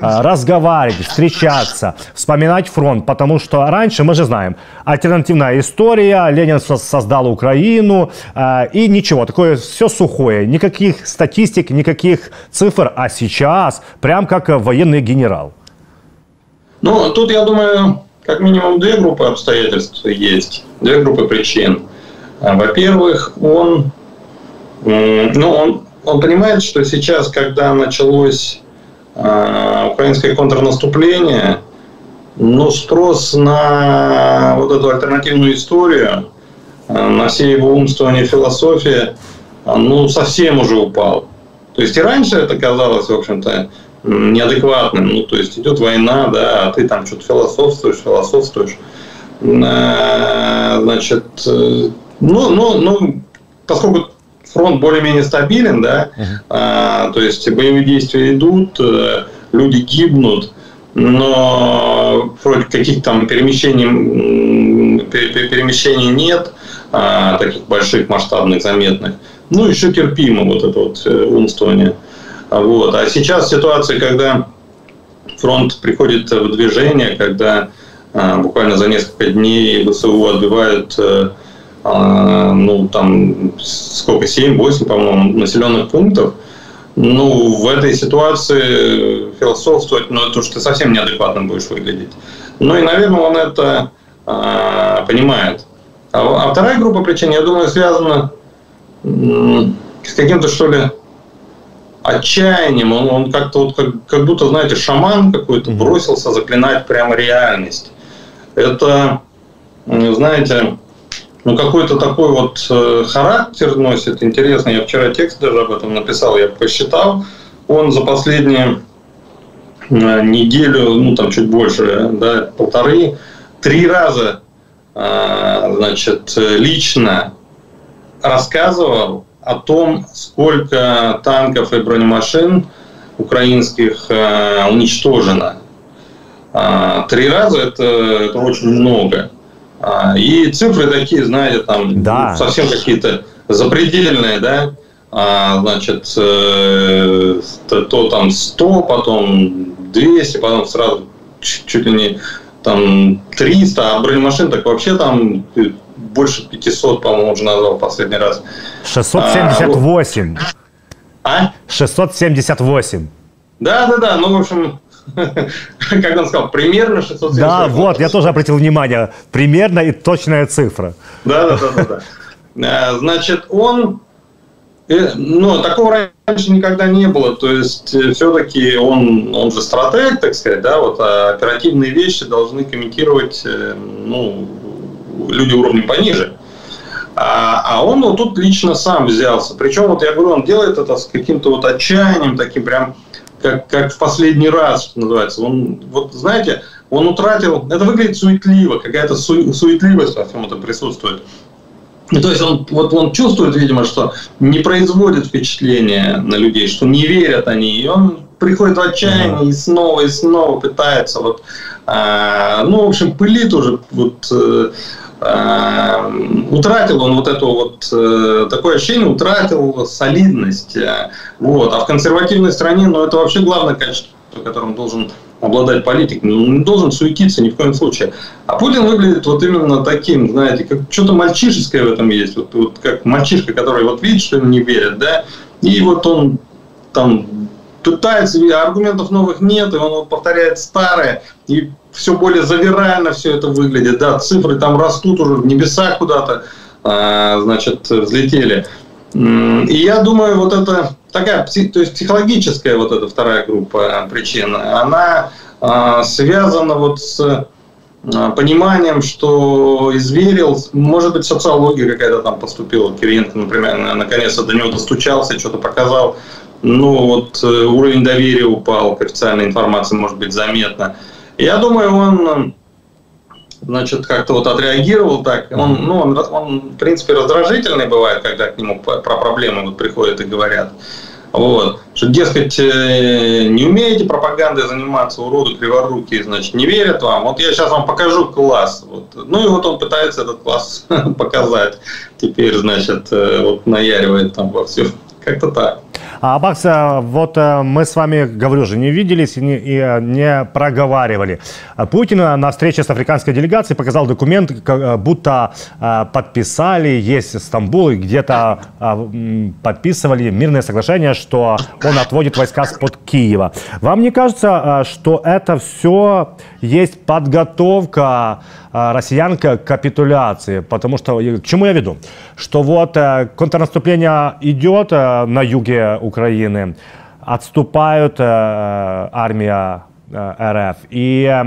Э, разговаривать, встречаться, вспоминать фронт, потому что раньше, мы же знаем, альтернативная история, Ленин создал Украину, э, и ничего, такое все сухое, никаких статистик, никаких цифр, а сейчас прям как военный генерал. Ну, тут, я думаю, как минимум две группы обстоятельств есть, две группы причин. А, во-первых, он, ну, он, он понимает, что сейчас, когда началось украинское контрнаступление, но спрос на вот эту альтернативную историю, э, на все его умствования, философия, ну, совсем уже упал. То есть и раньше это казалось, в общем-то, неадекватным. Ну, то есть идет война, да, а ты там что-то философствуешь, философствуешь. Э, значит, ну, ну, ну, поскольку фронт более-менее стабилен, да, uh-huh. а, то есть боевые действия идут, э, люди гибнут, но вроде каких там перемещений, перемещений нет, а, таких больших, масштабных, заметных. Ну, еще терпимо вот это вот э, умствование. Вот. А сейчас ситуация, когда фронт приходит в движение, когда а, буквально за несколько дней ВСУ отбивают э, ну, там, сколько, 7-8, по-моему, населенных пунктов, ну, в этой ситуации философствовать, ну, это уж ты совсем неадекватно будешь выглядеть. Ну, и, наверное, он это а, понимает. А, а вторая группа причин, я думаю, связана с каким-то, что ли, отчаянием. Он, он как-то вот, как, как будто, знаете, шаман какой-то бросился заклинать прямо реальность. Это, знаете, ну, какой-то такой вот э, характер носит интересный. Я вчера текст даже об этом написал, я посчитал. Он за последние э, неделю, ну, там чуть больше, да, полторы, три раза, э, значит, лично рассказывал о том, сколько танков и бронемашин украинских уничтожено. Три раза это, это очень много. А, и цифры такие, знаете, там да. ну, совсем какие-то запредельные, да, а, значит, э, то, то там 100, потом 200, потом сразу чуть, чуть ли не там 300, а бронемашин так вообще там больше 500, по-моему, уже назвал последний раз. 678. А? 678. Да, да, да. Ну, в общем, как он сказал, примерно 670. Да, вот, я тоже обратил внимание, примерно и точная цифра. Да, да, да, да. да. Значит, он, ну, такого раньше никогда не было, то есть э, все-таки он, он же стратег, так сказать, да, вот а оперативные вещи должны комментировать, э, ну, люди уровнем пониже. А, а он вот тут лично сам взялся. Причем, вот я говорю, он делает это с каким-то вот отчаянием, таким прям как, как в последний раз, что называется. Он, вот знаете, он утратил, это выглядит суетливо, какая-то су, суетливость во всем этом присутствует. И то есть он, вот он чувствует, видимо, что не производит впечатления на людей, что не верят они, и он приходит в отчаяние и снова и снова пытается вот, а, ну, в общем, пылит уже вот э, утратил он вот это вот э, такое ощущение, утратил солидность. Э, вот. А в консервативной стране, ну, это вообще главное качество, которым должен обладать политик. Ну, он не должен суетиться ни в коем случае. А Путин выглядит вот именно таким, знаете, как что-то мальчишеское в этом есть. Вот, вот как мальчишка, который вот видит, что ему не верят, да, и вот он там пытается, аргументов новых нет, и он вот повторяет старое, и все более завирально все это выглядит, да, цифры там растут уже в небеса куда-то, а, значит, взлетели. И я думаю, вот это такая, то есть психологическая вот эта вторая группа причин, она а, связана вот с а, пониманием, что изверил, может быть, социология какая-то там поступила, Кириенко, например, наконец-то до него достучался, что-то показал, ну вот э, уровень доверия упал к официальной информации, может быть, заметно. Я думаю, он значит, как-то вот отреагировал так. Он, ну, он, он, в принципе, раздражительный бывает, когда к нему про проблемы вот приходят и говорят. Вот. Что, дескать, э, не умеете пропагандой заниматься, уроды криворукие, значит, не верят вам. Вот я сейчас вам покажу класс. Вот. Ну и вот он пытается этот класс показать. Теперь, значит, э, вот наяривает там во все. Как-то так. А, Бакс, вот мы с вами, говорю же, не виделись и не, и не проговаривали. Путин на встрече с африканской делегацией показал документ, будто подписали, есть Стамбул, и где-то подписывали мирное соглашение, что он отводит войска с-под Киева. Вам не кажется, что это все есть подготовка россиян к капитуляции? Потому что, к чему я веду? Что вот контрнаступление идет на юге Украины, отступают армия РФ. И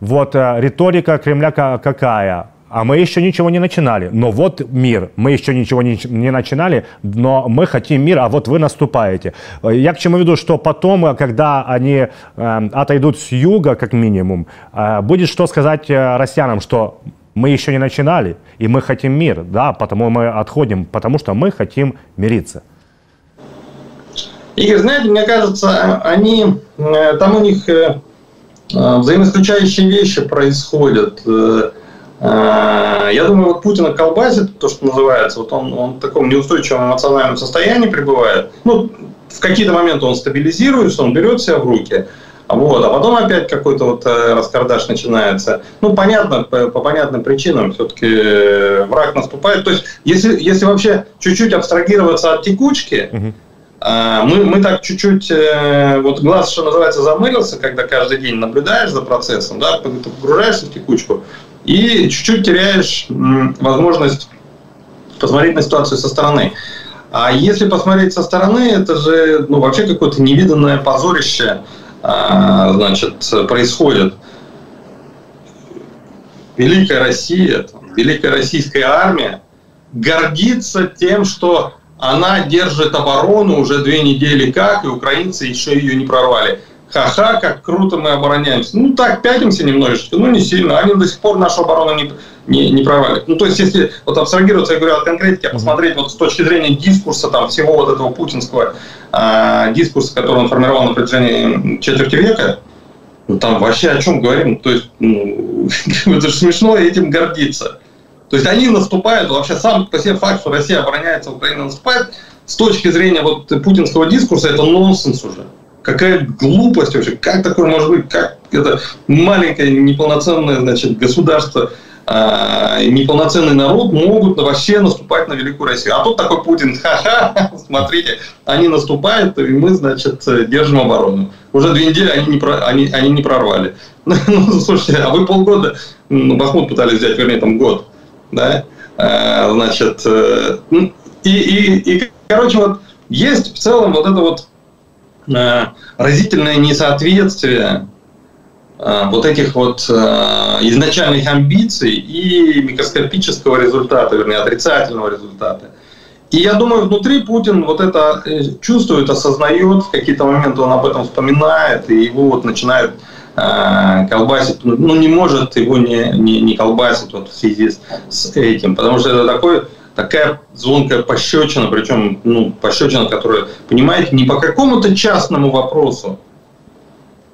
вот риторика Кремля какая? А мы еще ничего не начинали. Но вот мир, мы еще ничего не, не начинали, но мы хотим мир, а вот вы наступаете. Я к чему веду, что потом, когда они э, отойдут с юга, как минимум, э, будет что сказать э, россиянам, что мы еще не начинали, и мы хотим мир, да, потому мы отходим, потому что мы хотим мириться. Игорь, знаете, мне кажется, они, э, там у них э, э, взаимоисключающие вещи происходят. А, я думаю, вот Путина колбасит, то, что называется, вот он, он в таком неустойчивом эмоциональном состоянии пребывает. Ну, в какие-то моменты он стабилизируется, он берет себя в руки, вот, а потом опять какой-то вот э, раскардаш начинается. Ну, понятно, по, по понятным причинам все-таки э, враг наступает. То есть, если, если вообще чуть-чуть абстрагироваться от текучки, угу. мы, мы так чуть-чуть, э, вот глаз, что называется, замылился, когда каждый день наблюдаешь за процессом, да, погружаешься в текучку, и чуть-чуть теряешь возможность посмотреть на ситуацию со стороны. А если посмотреть со стороны, это же ну, вообще какое-то невиданное позорище а, значит, происходит. Великая Россия, Великая Российская армия гордится тем, что она держит оборону уже две недели как, и украинцы еще ее не прорвали ха-ха, как круто мы обороняемся. Ну так, пятимся немножечко, ну не сильно. Они до сих пор нашу оборону не, не, не провалят. Ну то есть, если вот абстрагироваться, я говорю, от конкретики, а посмотреть вот с точки зрения дискурса там всего вот этого путинского э, дискурса, который он формировал на протяжении четверти века, ну там вообще о чем говорим? То есть, ну, это же смешно этим гордиться. То есть они наступают, вообще сам по себе факт, что Россия обороняется, Украина наступает, с точки зрения вот путинского дискурса, это нонсенс уже какая глупость вообще, как такое может быть, как это маленькое неполноценное значит, государство, а, неполноценный народ могут вообще наступать на Великую Россию. А тут такой Путин, ха-ха, смотрите, они наступают, и мы, значит, держим оборону. Уже две недели они не, про, они, они не прорвали. Ну, слушайте, а вы полгода, ну, Бахмут пытались взять, вернее, там год, да, а, значит, э, ну, и, и, и, короче, вот есть в целом вот это вот разительное несоответствие э, вот этих вот э, изначальных амбиций и микроскопического результата, вернее, отрицательного результата. И я думаю, внутри Путин вот это чувствует, осознает, в какие-то моменты он об этом вспоминает, и его вот начинает колбасить, ну не может его не, не, не колбасить вот в связи с этим, потому что это такой такая звонкая пощечина, причем ну, пощечина, которая, понимаете, не по какому-то частному вопросу,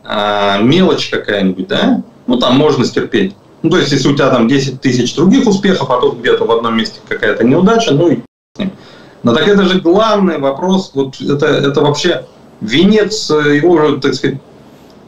а мелочь какая-нибудь, да, ну там можно стерпеть. Ну, то есть, если у тебя там 10 тысяч других успехов, а тут где-то в одном месте какая-то неудача, ну и но так это же главный вопрос, вот это, это вообще венец его, так сказать,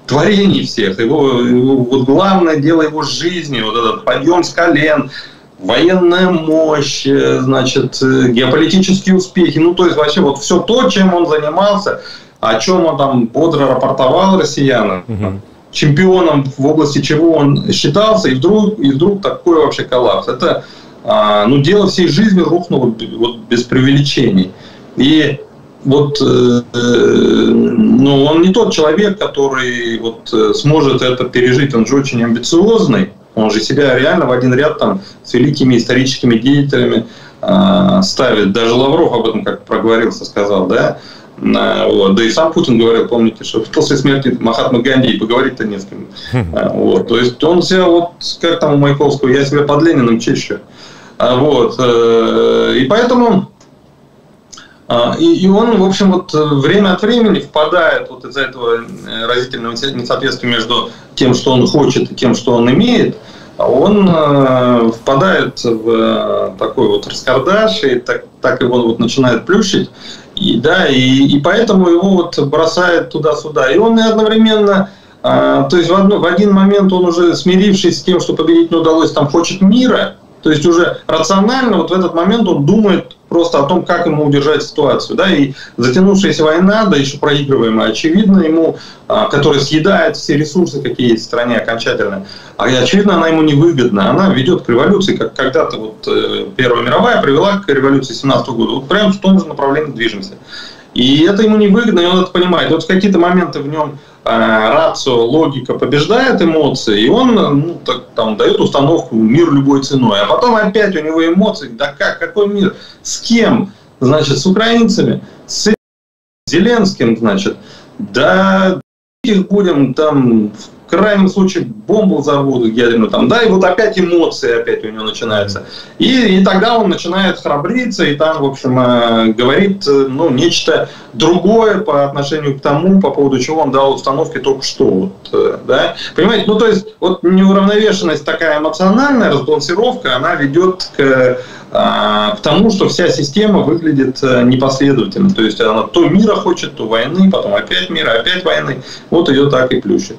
творений всех, его, его вот главное дело его жизни, вот этот подъем с колен, военная мощь, э, значит, э, геополитические успехи, ну, то есть вообще вот все то, чем он занимался, о чем он там бодро рапортовал россиянам, угу. чемпионом в области чего он считался, и вдруг, и вдруг такой вообще коллапс. Это, а, ну, дело всей жизни рухнуло вот, без преувеличений. И вот, э, ну, он не тот человек, который вот сможет это пережить, он же очень амбициозный, он же себя реально в один ряд там с великими историческими деятелями э, ставит. Даже Лавров об этом как проговорился, сказал, да. А, вот. Да и сам Путин говорил, помните, что после смерти Махатмы Ганди поговорить-то не с кем. А, вот. То есть он себя вот, как там у Маяковского, я себя под Лениным чищу. Вот. Э, и поэтому и, и он, в общем, вот время от времени впадает вот из-за этого э, разительного несоответствия между тем, что он хочет, и тем, что он имеет, он э, впадает в э, такой вот раскардаш, и так, так его вот начинает плющить. И, да, и, и поэтому его вот бросает туда-сюда. И он одновременно, а, то есть в, одно, в один момент он уже смирившись с тем, что победить не удалось, там хочет мира, то есть уже рационально вот в этот момент он думает просто о том, как ему удержать ситуацию. Да? И затянувшаяся война, да еще проигрываемая, очевидно, ему, а, который съедает все ресурсы, какие есть в стране окончательно, а очевидно, она ему невыгодна. Она ведет к революции, как когда-то вот э, Первая мировая привела к революции 17 года. Вот прямо в том же направлении движемся. И это ему невыгодно, и он это понимает. Вот какие-то моменты в нем э, рацио, логика побеждает эмоции, и он ну, так, там, дает установку «мир любой ценой». А потом опять у него эмоции «да как, какой мир? С кем?» Значит, с украинцами, с Зеленским, значит, да их будем там крайнем случае бомбу взорвут ядерную там, да, и вот опять эмоции опять у него начинаются. И, и тогда он начинает храбриться, и там, в общем, э, говорит, э, ну, нечто другое по отношению к тому, по поводу чего он дал установки только что, вот, э, да. Понимаете, ну, то есть, вот неуравновешенность такая эмоциональная, разбалансировка, она ведет к к тому, что вся система выглядит непоследовательно. То есть она то мира хочет, то войны, потом опять мира, опять войны. Вот ее так и плющит.